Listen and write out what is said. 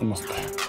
思った。